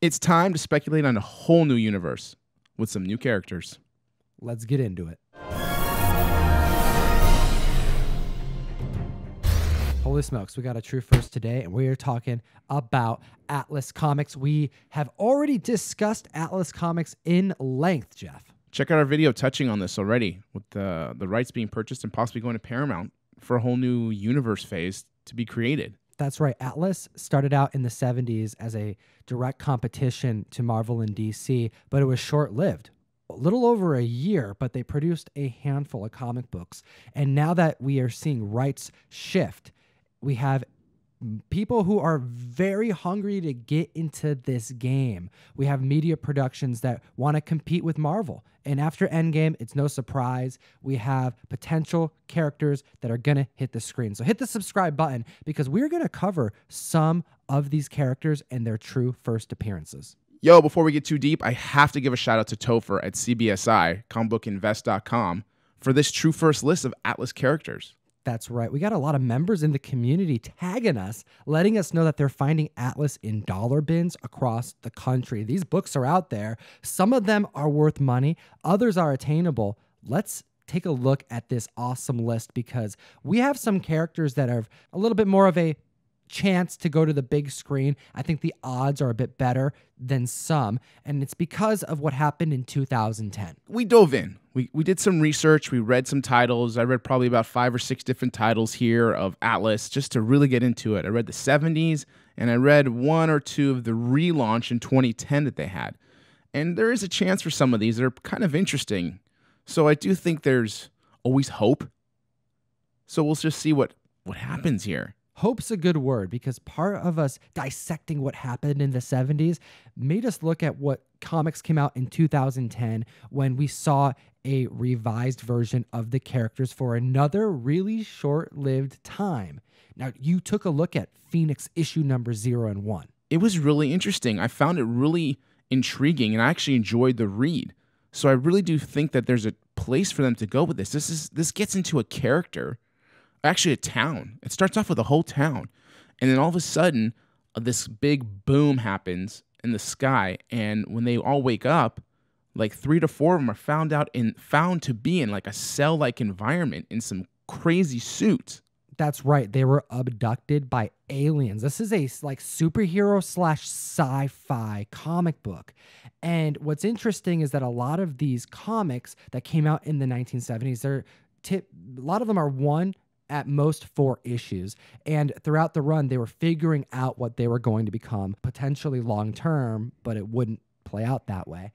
It's time to speculate on a whole new universe with some new characters. Let's get into it. Holy smokes, we got a true first today, and we are talking about Atlas Comics. We have already discussed Atlas Comics in length, Jeff. Check out our video touching on this already, with the, the rights being purchased and possibly going to Paramount for a whole new universe phase to be created. That's right. Atlas started out in the 70s as a direct competition to Marvel and DC, but it was short lived. A little over a year, but they produced a handful of comic books. And now that we are seeing rights shift, we have people who are very hungry to get into this game. We have media productions that want to compete with Marvel. And after Endgame, it's no surprise we have potential characters that are going to hit the screen. So hit the subscribe button because we're going to cover some of these characters and their true first appearances. Yo, before we get too deep, I have to give a shout out to Topher at CBSI, comicbookinvest.com, for this true first list of Atlas characters. That's right. We got a lot of members in the community tagging us, letting us know that they're finding Atlas in dollar bins across the country. These books are out there. Some of them are worth money, others are attainable. Let's take a look at this awesome list because we have some characters that are a little bit more of a chance to go to the big screen. I think the odds are a bit better than some, and it's because of what happened in 2010. We dove in. We, we did some research. We read some titles. I read probably about five or six different titles here of Atlas just to really get into it. I read the 70s and I read one or two of the relaunch in 2010 that they had. And there is a chance for some of these that are kind of interesting. So I do think there's always hope. So we'll just see what, what happens here hope's a good word because part of us dissecting what happened in the 70s made us look at what comics came out in 2010 when we saw a revised version of the characters for another really short lived time. Now, you took a look at Phoenix issue number zero and one. It was really interesting. I found it really intriguing and I actually enjoyed the read. So I really do think that there's a place for them to go with this. This is this gets into a character actually a town. It starts off with a whole town. And then all of a sudden, uh, this big boom happens in the sky. And when they all wake up, like three to four of them are found out and found to be in like a cell-like environment in some crazy suit. That's right. They were abducted by aliens. This is a like superhero slash sci-fi comic book. And what's interesting is that a lot of these comics that came out in the 1970s, they're tip a lot of them are one at most four issues. And throughout the run, they were figuring out what they were going to become potentially long term, but it wouldn't play out that way.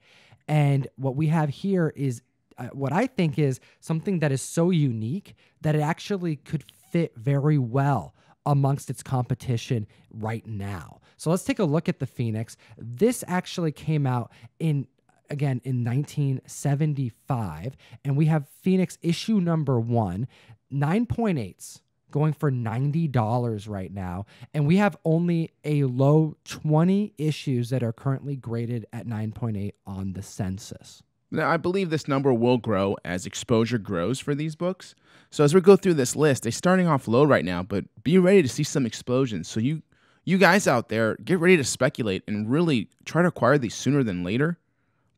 And what we have here is uh, what I think is something that is so unique that it actually could fit very well amongst its competition right now. So let's take a look at the Phoenix. This actually came out in again in 1975 and we have Phoenix issue number 1 9.8s going for $90 right now. And we have only a low 20 issues that are currently graded at 9.8 on the census. Now, I believe this number will grow as exposure grows for these books. So as we go through this list, they're starting off low right now, but be ready to see some explosions. So you you guys out there, get ready to speculate and really try to acquire these sooner than later.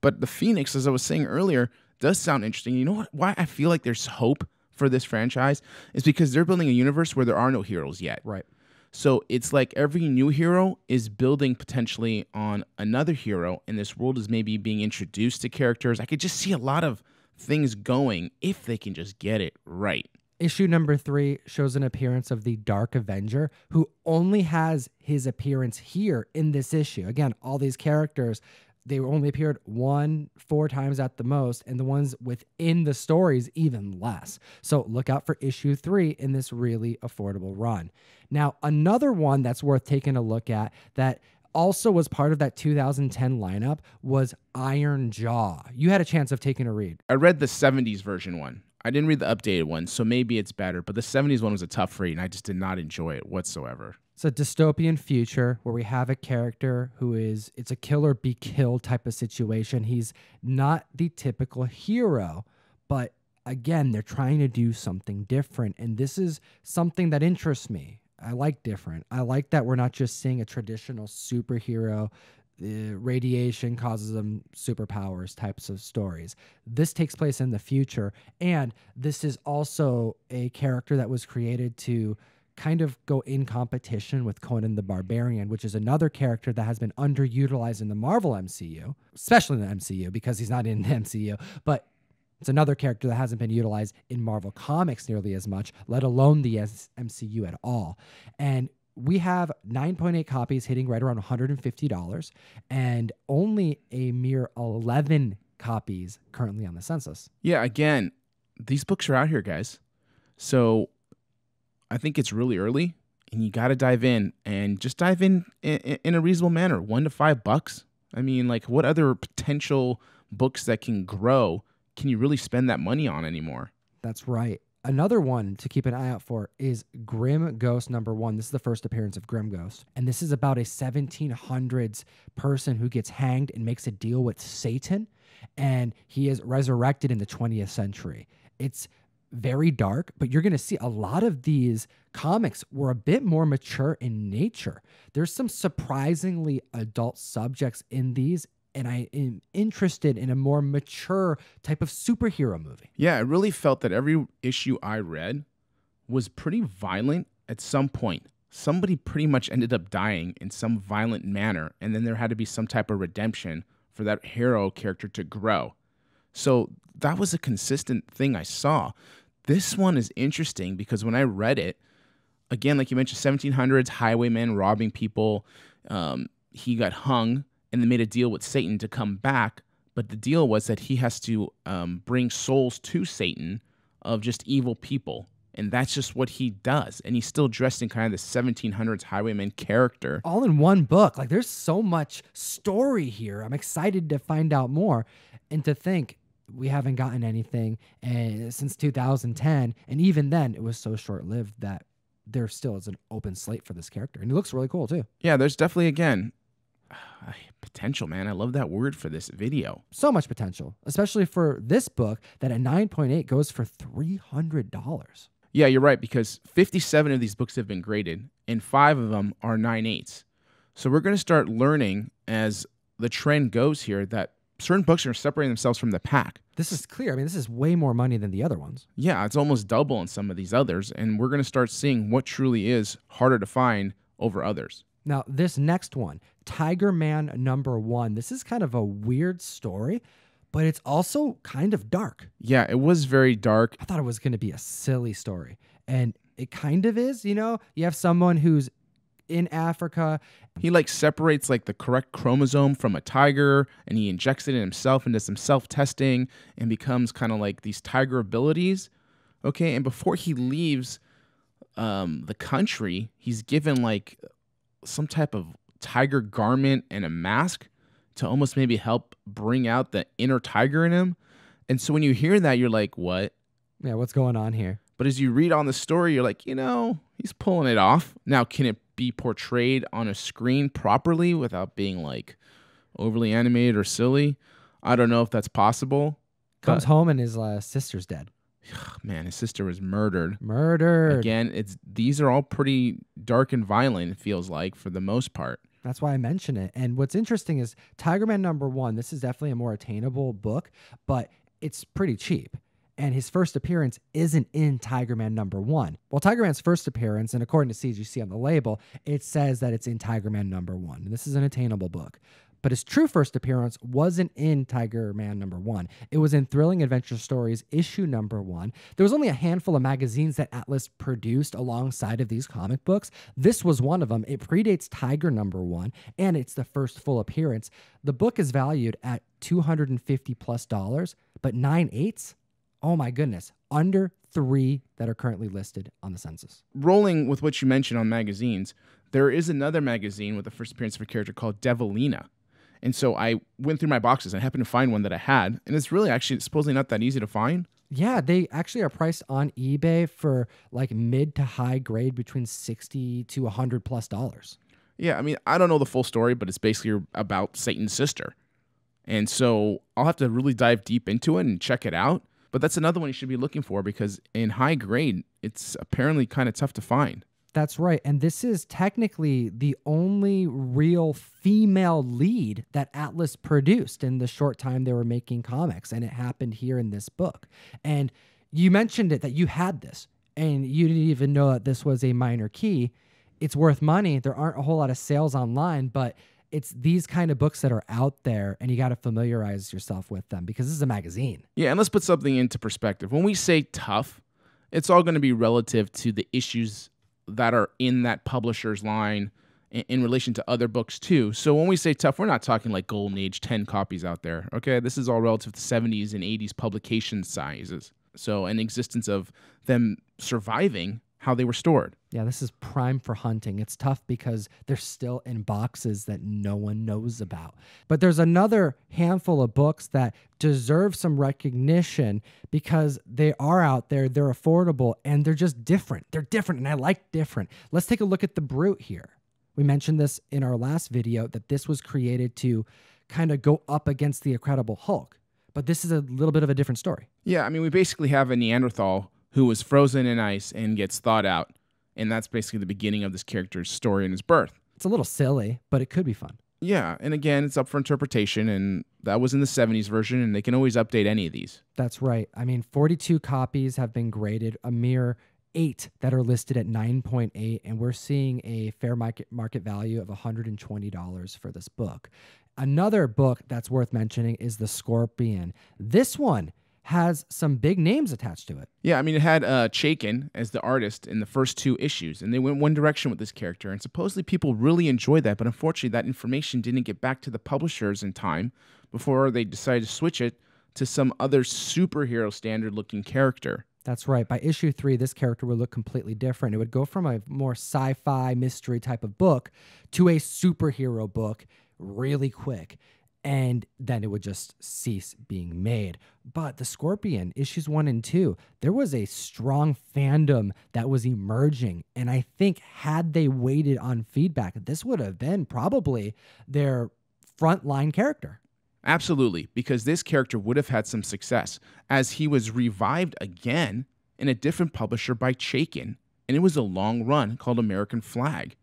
But the Phoenix, as I was saying earlier, does sound interesting. You know what? Why I feel like there's hope for this franchise is because they're building a universe where there are no heroes yet. Right. So it's like every new hero is building potentially on another hero, and this world is maybe being introduced to characters. I could just see a lot of things going if they can just get it right. Issue number three shows an appearance of the Dark Avenger, who only has his appearance here in this issue. Again, all these characters they only appeared one, four times at the most, and the ones within the stories even less. So look out for issue three in this really affordable run. Now, another one that's worth taking a look at that also was part of that 2010 lineup was Ironjaw. You had a chance of taking a read. I read the 70s version one. I didn't read the updated one, so maybe it's better, but the 70s one was a tough read, and I just did not enjoy it whatsoever. It's a dystopian future where we have a character who is it's a kill or be killed type of situation. He's not the typical hero, but again, they're trying to do something different and this is something that interests me. I like different. I like that we're not just seeing a traditional superhero uh, radiation causes them superpowers types of stories. This takes place in the future, and this is also a character that was created to kind of go in competition with Conan the Barbarian, which is another character that has been underutilized in the Marvel MCU, especially in the MCU because he's not in the MCU, but it's another character that hasn't been utilized in Marvel Comics nearly as much, let alone the MCU at all. And we have 9.8 copies hitting right around $150 and only a mere 11 copies currently on the census. Yeah, again, these books are out here, guys. So I think it's really early and you got to dive in and just dive in, in in a reasonable manner. 1 to 5 bucks. I mean, like what other potential books that can grow can you really spend that money on anymore? That's right. Another one to keep an eye out for is Grim Ghost number one. This is the first appearance of Grim Ghost. And this is about a 1700s person who gets hanged and makes a deal with Satan. And he is resurrected in the 20th century. It's very dark, but you're going to see a lot of these comics were a bit more mature in nature. There's some surprisingly adult subjects in these, and I am interested in a more mature type of superhero movie. Yeah, I really felt that every issue I read was pretty violent at some point. Somebody pretty much ended up dying in some violent manner, and then there had to be some type of redemption for that hero character to grow. So that was a consistent thing I saw. This one is interesting because when I read it, again, like you mentioned, 1700s highwaymen robbing people. Um, he got hung and they made a deal with Satan to come back. But the deal was that he has to um, bring souls to Satan of just evil people. And that's just what he does. And he's still dressed in kind of the 1700s highwayman character. All in one book. Like there's so much story here. I'm excited to find out more and to think we haven't gotten anything uh, since 2010. And even then, it was so short lived that there still is an open slate for this character. And he looks really cool too. Yeah, there's definitely, again, potential, man. I love that word for this video. So much potential, especially for this book that at 9.8 goes for $300. Yeah, you're right, because 57 of these books have been graded, and five of them are 9.8s. So we're going to start learning as the trend goes here that certain books are separating themselves from the pack. This is clear. I mean, this is way more money than the other ones. Yeah, it's almost double in some of these others, and we're going to start seeing what truly is harder to find over others. Now, this next one, Tiger Man number one, this is kind of a weird story, but it's also kind of dark. Yeah, it was very dark. I thought it was going to be a silly story, and it kind of is. You know, you have someone who's in Africa. He like separates like the correct chromosome from a tiger and he injects it in himself and does some self testing and becomes kind of like these tiger abilities. Okay. And before he leaves um, the country, he's given like some type of tiger garment and a mask to almost maybe help bring out the inner tiger in him. And so when you hear that, you're like, what? Yeah, what's going on here? But as you read on the story, you're like, you know, he's pulling it off. Now, can it be portrayed on a screen properly without being like overly animated or silly? I don't know if that's possible. Comes home and his uh, sister's dead. Man, his sister was murdered. Murdered. Again, it's these are all pretty dark and violent. It feels like for the most part. That's why I mention it. And what's interesting is Tiger Man number one. This is definitely a more attainable book, but it's pretty cheap. And his first appearance isn't in Tiger Man number one. Well, Tiger Man's first appearance, and according to CGC on the label, it says that it's in Tiger Man number one. And this is an attainable book. But his true first appearance wasn't in Tiger Man number one. It was in Thrilling Adventure Stories issue number one. There was only a handful of magazines that Atlas produced alongside of these comic books. This was one of them. It predates Tiger number one, and it's the first full appearance. The book is valued at 250 plus dollars, but nine eighths? Oh my goodness, under three that are currently listed on the census. Rolling with what you mentioned on magazines, there is another magazine with the first appearance of a character called Devilina. And so I went through my boxes and happened to find one that I had. And it's really actually supposedly not that easy to find. Yeah, they actually are priced on eBay for like mid to high grade between 60 to 100 plus dollars. Yeah, I mean, I don't know the full story, but it's basically about Satan's sister. And so I'll have to really dive deep into it and check it out. But that's another one you should be looking for because in high grade, it's apparently kind of tough to find. That's right. And this is technically the only real female lead that Atlas produced in the short time they were making comics. And it happened here in this book. And you mentioned it that you had this and you didn't even know that this was a minor key. It's worth money. There aren't a whole lot of sales online, but it's these kind of books that are out there and you got to familiarize yourself with them because this is a magazine. Yeah, and let's put something into perspective. When we say tough, it's all going to be relative to the issues that are in that publisher's line in, in, relation to other books too. So when we say tough, we're not talking like golden age 10 copies out there. Okay, this is all relative to 70s and 80s publication sizes. So an existence of them surviving how they were stored. Yeah, this is prime for hunting. It's tough because they're still in boxes that no one knows about. But there's another handful of books that deserve some recognition because they are out there, they're affordable, and they're just different. They're different, and I like different. Let's take a look at The Brute here. We mentioned this in our last video that this was created to kind of go up against the Incredible Hulk. But this is a little bit of a different story. Yeah, I mean, we basically have a Neanderthal who was frozen in ice and gets thawed out. And that's basically the beginning of this character's story and his birth. It's a little silly, but it could be fun. Yeah, and again, it's up for interpretation, and that was in the 70s version, and they can always update any of these. That's right. I mean, 42 copies have been graded, a mere eight that are listed at 9.8, and we're seeing a fair market market value of $120 for this book. Another book that's worth mentioning is The Scorpion. This one has some big names attached to it. Yeah, I mean, it had uh, Chaykin as the artist in the first two issues, and they went one direction with this character. And supposedly people really enjoyed that, but unfortunately, that information didn't get back to the publishers in time before they decided to switch it to some other superhero standard looking character. That's right. By issue three, this character would look completely different. It would go from a more sci fi mystery type of book to a superhero book really quick and then it would just cease being made. But the Scorpion, issues one and two, there was a strong fandom that was emerging. And I think, had they waited on feedback, this would have been probably their frontline character. Absolutely, because this character would have had some success as he was revived again in a different publisher by Chaykin. And it was a long run called American Flagg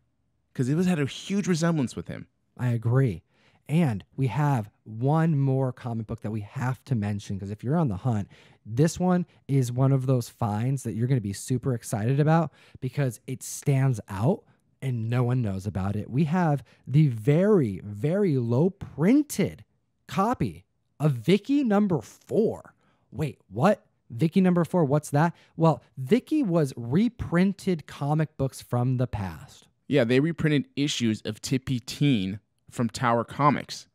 because it was had a huge resemblance with him. I agree. And we have one more comic book that we have to mention because if you're on the hunt, this one is one of those finds that you're going to be super excited about because it stands out and no one knows about it. We have the very, very low printed copy of Vicki number four. Wait, what? Vicki number four, what's that? Well, Vicki was reprinted comic books from the past. Yeah, they reprinted issues of Tippy Teen from Tower Comics.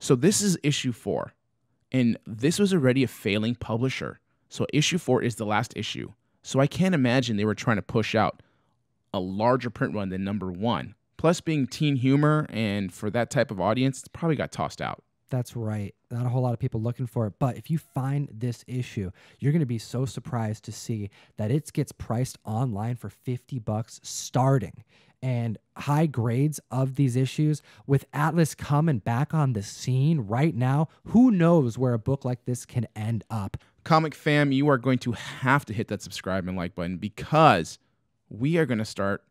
So this is issue four, and this was already a failing publisher. So issue four is the last issue. So I can't imagine they were trying to push out a larger print run than number one. Plus, being teen humor and for that type of audience, it probably got tossed out. That's right. Not a whole lot of people looking for it. But if you find this issue, you're going to be so surprised to see that it gets priced online for 50 bucks starting and high grades of these issues with Atlas coming back on the scene right now, who knows where a book like this can end up? Comic fam, you are going to have to hit that subscribe and like button because we are going to start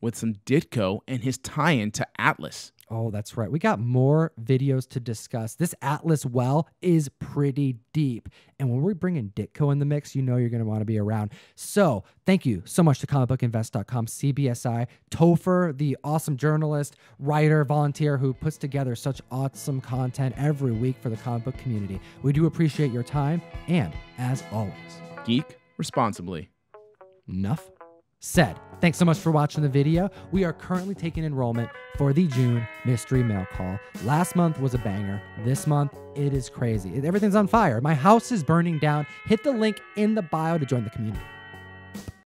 with some Ditko and his tie in to Atlas. Oh, that's right. We got more videos to discuss. This Atlas well is pretty deep. And when we're bringing Ditko in the mix, you know you're going to want to be around. So thank you so much to comicbookinvest.com, CBSI, Topher, the awesome journalist, writer, volunteer who puts together such awesome content every week for the comic book community. We do appreciate your time. And as always, geek responsibly. Enough said. Thanks so much for watching the video. We are currently taking enrollment for the June mystery mail call. Last month was a banger. This month, it is crazy. Everything's on fire. My house is burning down. Hit the link in the bio to join the community.